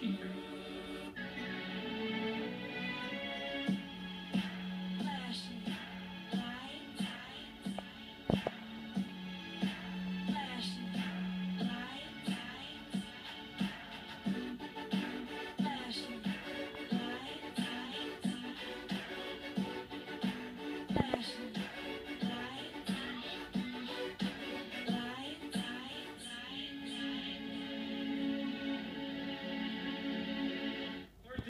chamber.